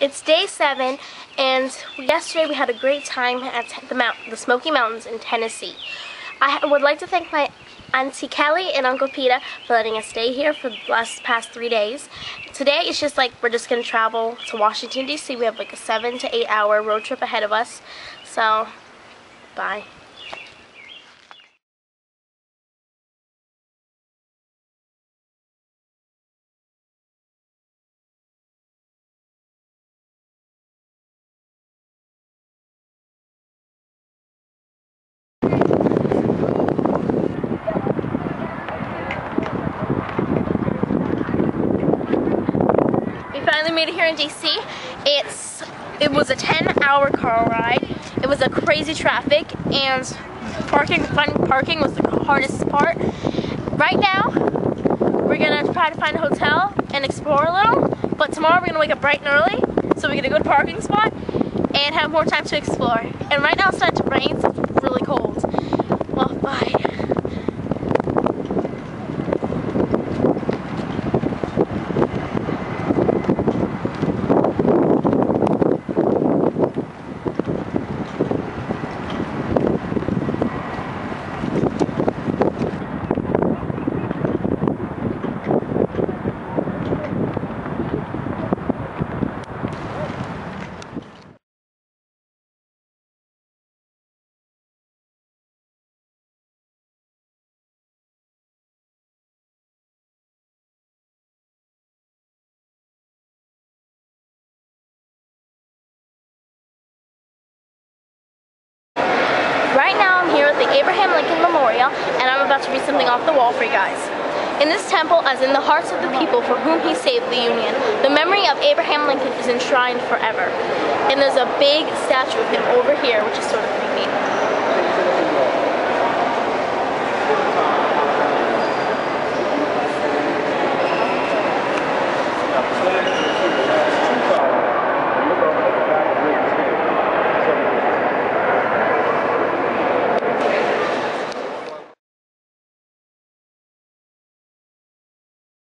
It's day seven, and yesterday we had a great time at the, Mount, the Smoky Mountains in Tennessee. I would like to thank my Auntie Kelly and Uncle Peter for letting us stay here for the last past three days. Today it's just like we're just going to travel to Washington, D.C. We have like a seven to eight hour road trip ahead of us. So, bye. Finally made it here in DC. It's it was a 10 hour car ride. It was a crazy traffic and parking finding parking was the hardest part. Right now, we're gonna try to find a hotel and explore a little, but tomorrow we're gonna wake up bright and early, so we're gonna go to parking spot and have more time to explore. And right now it's starting to rain, so it's really cold. Bye. Abraham Lincoln Memorial, and I'm about to read something off the wall for you guys. In this temple, as in the hearts of the people for whom he saved the Union, the memory of Abraham Lincoln is enshrined forever. And there's a big statue of him over here, which is sort of creepy.